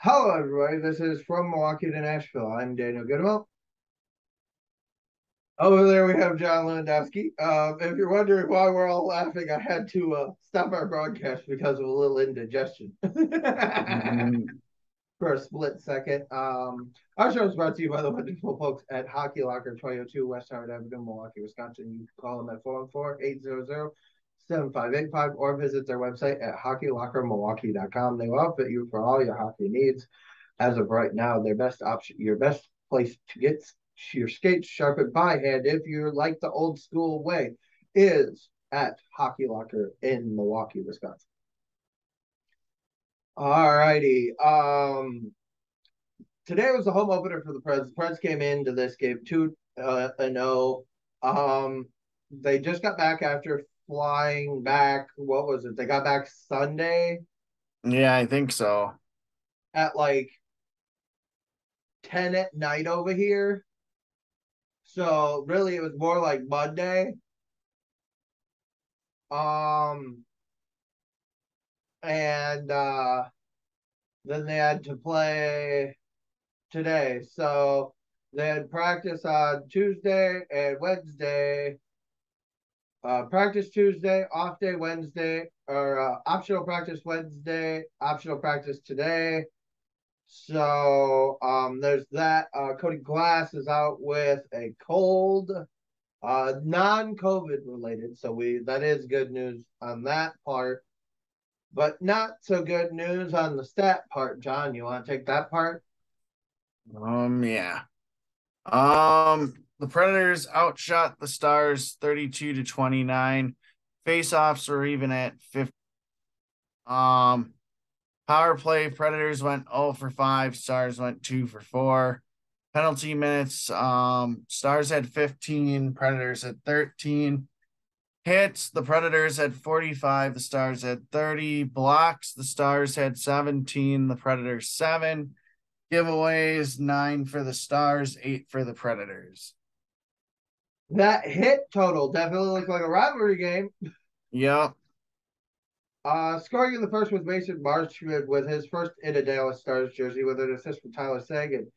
Hello, everybody. This is from Milwaukee to Nashville. I'm Daniel Goodwell. Over there, we have John Lewandowski. Um, if you're wondering why we're all laughing, I had to uh, stop our broadcast because of a little indigestion Mhm. for a split second. Um, our show is brought to you by the wonderful folks at Hockey Locker 202 West Howard Avenue, Milwaukee, Wisconsin. You can call them at 414 7585 or visit their website at hockeylockermilwaukee.com. They will outfit you for all your hockey needs. As of right now, their best option, your best place to get your skates sharpened by hand, if you're like the old school way, is at Hockey Locker in Milwaukee, Wisconsin. All righty. Um, today was the home opener for the Preds. The Preds came into this game two uh, and zero. Um, they just got back after flying back. What was it? They got back Sunday Yeah, I think so. at like ten at night over here. So really, it was more like Monday. Um, and uh, then they had to play today. So they had practice on Tuesday and Wednesday. Uh, practice Tuesday, off day Wednesday, or uh, optional practice Wednesday, optional practice today. So um, there's that. Uh, Cody Glass is out with a cold, uh, non-COVID related. So we that is good news on that part, but not so good news on the stat part. John, you want to take that part? Um, yeah. Um, the Predators outshot the Stars 32 to 29. Faceoffs were even at 50. Um, power play Predators went 0 for 5, Stars went 2 for 4. Penalty minutes, um, Stars had 15, Predators had 13. Hits, the Predators had 45, the Stars had 30. Blocks, the Stars had 17, the Predators 7. Giveaways, 9 for the Stars, 8 for the Predators. That hit total definitely looked like a rivalry game. Yeah. Uh, scoring in the first was Mason Marchment with his first in a Dallas Stars jersey with an assist from Tyler Seguin.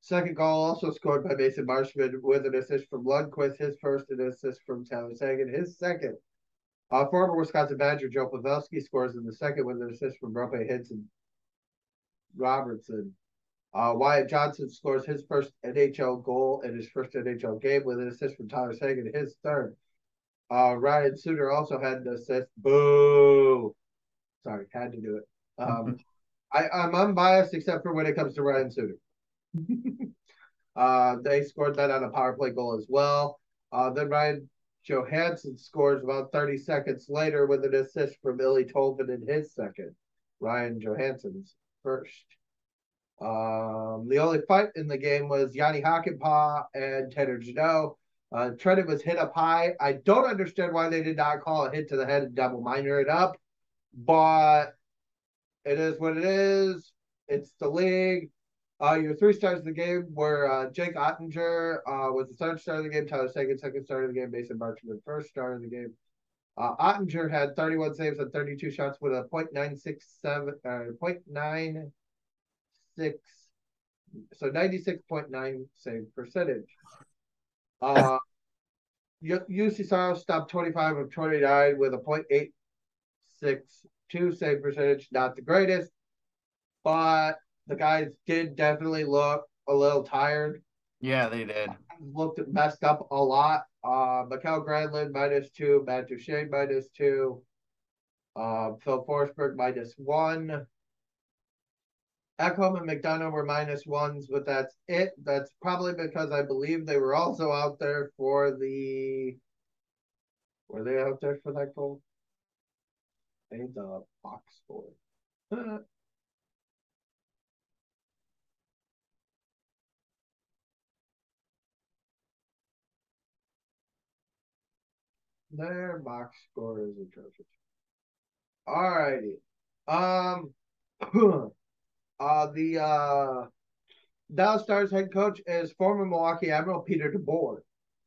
Second goal also scored by Mason Marchment with an assist from Lundkvist, his first and an assist from Tyler Seguin, his second. Uh, former Wisconsin Badger Joe Pavelski scores in the second with an assist from Roope Hinson Robertson. Uh, Wyatt Johnston scores his first NHL goal in his first NHL game with an assist from Tyler Seguin, his third. Uh, Ryan Suter also had an assist. Boo! Sorry, had to do it. Um, I, I'm unbiased except for when it comes to Ryan Suter. uh, they scored that on a power play goal as well. Uh, then Ryan Johansen scores about 30 seconds later with an assist from Billy Tolvanen in his second. Ryan Johansen's first. Um, the only fight in the game was Jani Hakanpää and Tanner Jeannot. Uh, was hit up high. I don't understand why they did not call a hit to the head and double minor it up, but it is what it is. It's the league. Uh, your three stars of the game were uh, Jake Oettinger uh, was the third star of the game, Tyler Seguin second star of the game, Mason Marchment first star of the game. Uh, Oettinger had 31 saves and 32 shots with a .967 uh, .96 so 96.9 save percentage. Uh, Juuse Saros stopped 25 of 29 with a .862 save percentage, not the greatest, but the guys did definitely look a little tired. Yeah, they did. Looked messed up a lot. Uh, Mikael Granlund minus two, Matt Duchene minus two, uh, Phil Forsberg minus one. Ekholm and McDonagh were minus ones, but that's it. That's probably because I believe they were also out there for the. Were they out there for that goal? Need the box score. Their box score is atrocious. All righty. Um. Uh, the uh, Dallas Stars head coach is former Milwaukee Admiral Peter DeBoer.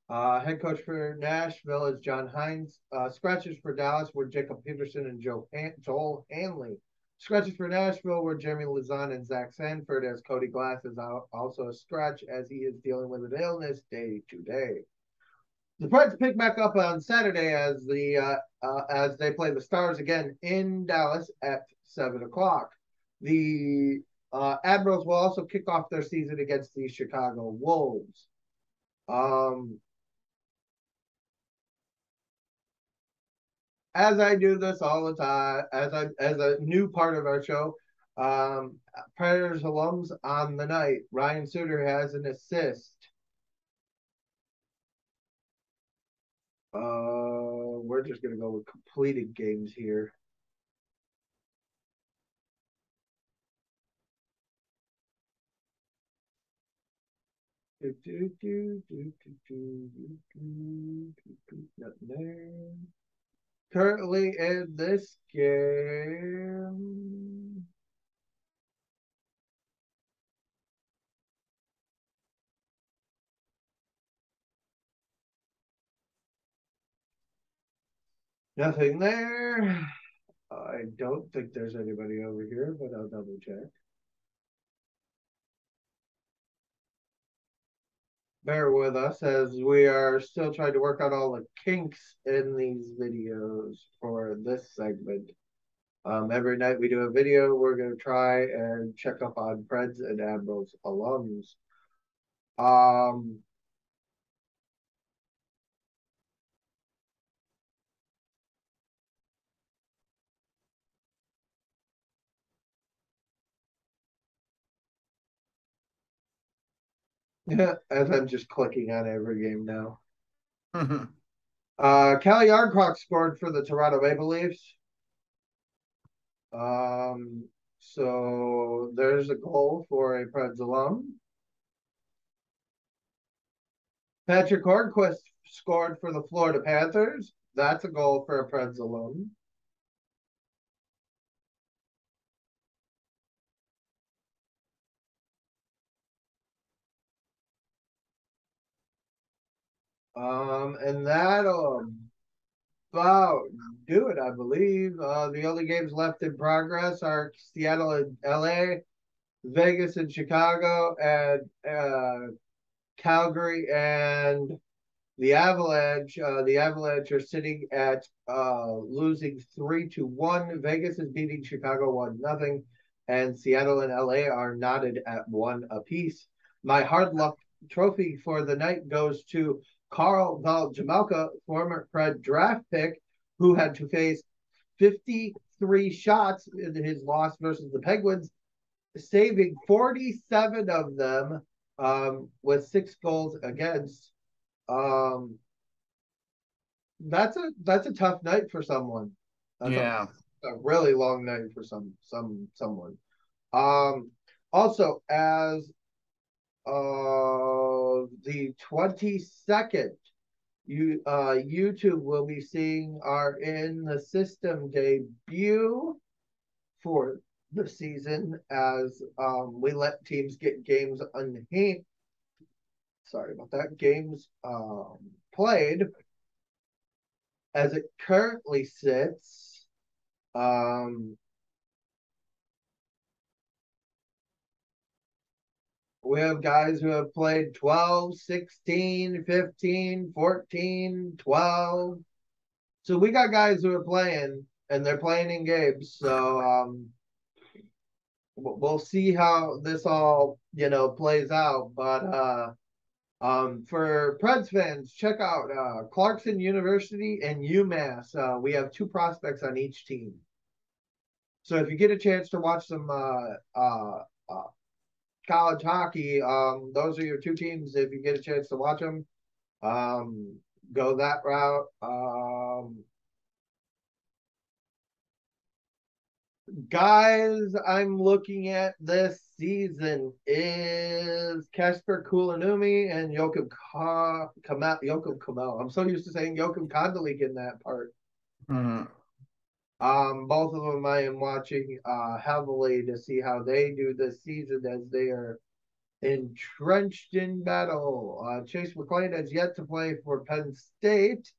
Uh, head coach for Nashville is John Hynes. Uh, scratches for Dallas were Jacob Peterson and Joe Han- Joel Hanley. Scratches for Nashville were Jeremy Lauzon and Zach Sanford, as Cody Glass is also a scratch as he is dealing with an illness day to day. The Preds pick back up on Saturday as the uh, uh, as they play the Stars again in Dallas at seven o'clock. The uh, Admirals will also kick off their season against the Chicago Wolves. Um, as I do this all the time, as I as a new part of our show, um, Predators alums on the night. Ryan Suter has an assist. Uh, we're just gonna go with completed games here. Nothing there. Currently in this game. Nothing there. I don't think there's anybody over here, but I'll double check. Bear with us as we are still trying to work out all the kinks in these videos for this segment. Um, every night we do a video, we're going to try and check up on Preds and Admirals alums. Um, Yeah, as I'm just clicking on every game now. uh, Calle Jarnkrok scored for the Toronto Maple Leafs. Um, so there's a goal for a Preds alum. Patric Hornqvist scored for the Florida Panthers. That's a goal for a Preds alum. Um, and that'll about do it, I believe. Uh, the only games left in progress are Seattle and LA, Vegas and Chicago, and uh, Calgary and the Avalanche. Uh, the Avalanche are sitting at uh, losing three to one. Vegas is beating Chicago one nothing, and Seattle and LA are knotted at one apiece. My hard luck trophy for the night goes to Karel Vejmelka, former Pred draft pick, who had to face 53 shots in his loss versus the Penguins, saving 47 of them um, with six goals against. Um, that's a that's a tough night for someone. That's yeah, a, a, really long night for some some someone. Um, also, as of the 22nd, you uh, YouTube will be seeing our in the system debut for the season as um, we let teams get games unhinged. Sorry about that. Games um, played as it currently sits. Um, We have guys who have played 12, 16, 15, 14, 12. So we got guys who are playing and they're playing in games. So um, we'll see how this all, you know, plays out. But uh, um, for Preds fans, check out uh, Clarkson University and UMass. Uh, we have two prospects on each team. So if you get a chance to watch some uh, uh, uh college hockey, um, those are your two teams. If you get a chance to watch them, um, go that route. Um, guys, I'm looking at this season is Kasper Kulonummi and Joakim Ka- Kemell. Joakim Kemell. I'm so used to saying Joakim Kandalik in that part. Mm-hmm. Um, both of them I am watching uh, heavily to see how they do this season as they are entrenched in battle. Uh, Chase McLane has yet to play for Penn State.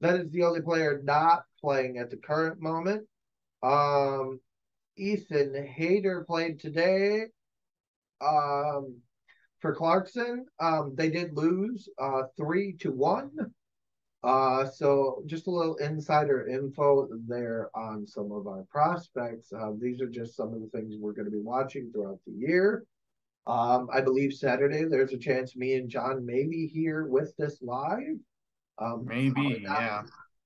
That is the only player not playing at the current moment. Um, Ethan Haider played today. Um, for Clarkson, um, they did lose uh three to one. Uh, so just a little insider info there on some of our prospects. Uh, these are just some of the things we're going to be watching throughout the year. Um, I believe Saturday there's a chance me and John may be here with this live. Um, Maybe, yeah.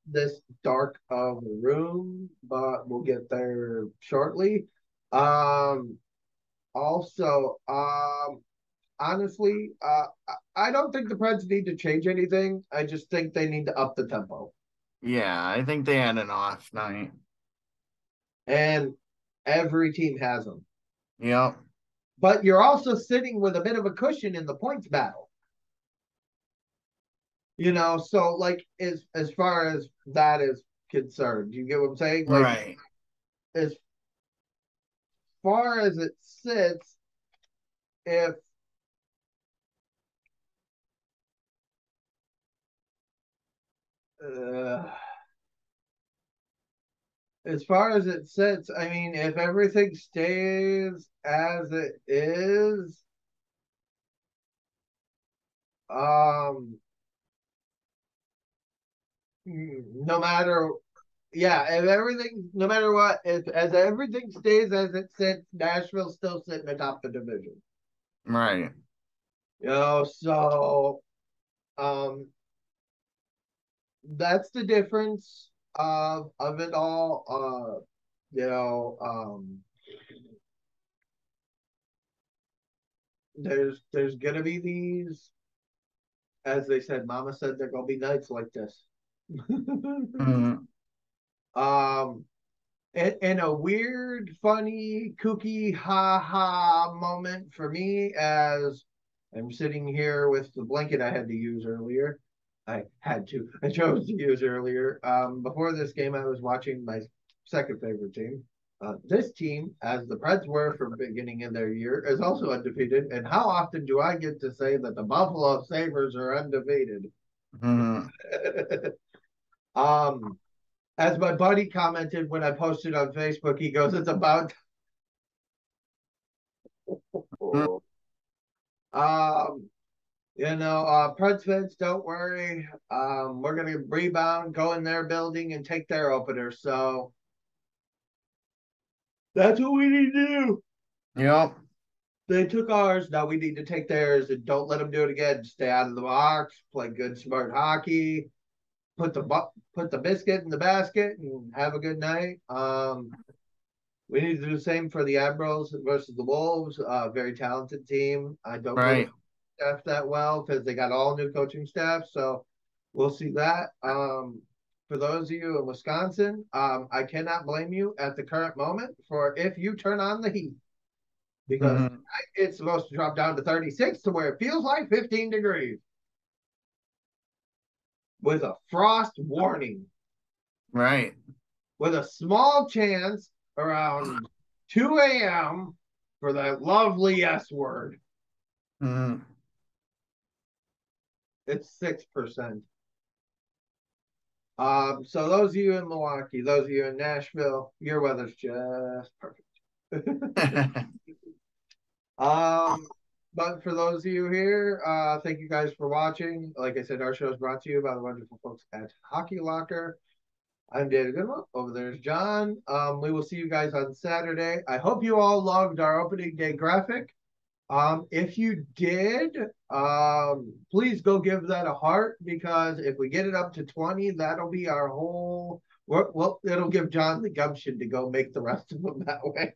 This dark of a room, but we'll get there shortly. Um, also, um, honestly, uh, I don't think the Preds need to change anything. I just think they need to up the tempo. Yeah, I think they had an off night. And every team has them. Yep. But you're also sitting with a bit of a cushion in the points battle. You know, so like as as far as that is concerned, you get what I'm saying? Like, right. As far as it sits, if uh, as far as it sits, I mean, if everything stays as it is, um, no matter, yeah, if everything, no matter what, if as everything stays as it sits, Nashville's still sitting atop the division. Right. You know, so, um, that's the difference of of it all. Uh, you know, um, there's there's gonna be these, as they said, Mama said there are gonna be nights like this. mm-hmm. Um, and, in a weird, funny, kooky, ha ha moment for me as I'm sitting here with the blanket I had to use earlier. I had to. I chose to use earlier. Um, before this game, I was watching my second favorite team. Uh, this team, as the Preds were from beginning in their year, is also undefeated. And how often do I get to say that the Buffalo Sabres are undefeated? Mm-hmm. um, as my buddy commented when I posted on Facebook, he goes, "It's about." Um, you know, uh, fans, don't worry. Um, we're gonna rebound, go in their building, and take their opener. So that's what we need to do. Yep. They took ours. Now we need to take theirs, and don't let them do it again. Stay out of the box. Play good, smart hockey. Put the put the biscuit in the basket, and have a good night. Um, we need to do the same for the Admirals versus the Wolves. Uh, very talented team. I don't right staff that well because they got all new coaching staff. So we'll see that. Um, for those of you in Wisconsin, um, I cannot blame you at the current moment for if you turn on the heat because mm-hmm. it's supposed to drop down to 36 to where it feels like 15 degrees with a frost warning. Right. With a small chance around 2 a.m. for that lovely S word. Mm-hmm. It's six percent. Um, so those of you in Milwaukee, those of you in Nashville, your weather's just perfect. um, but for those of you here, uh, thank you guys for watching. Like I said, our show is brought to you by the wonderful folks at Hockey Locker. I'm David Goodwin. Over there's John. Um, we will see you guys on Saturday. I hope you all loved our opening day graphic. Um, if you did, um, please go give that a heart because if we get it up to 20, that'll be our whole. Well, it'll give John the gumption to go make the rest of them that way.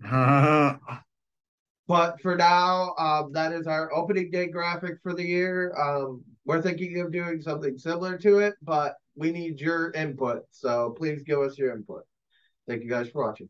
but for now, um, that is our opening day graphic for the year. Um, we're thinking of doing something similar to it, but we need your input. So please give us your input. Thank you guys for watching.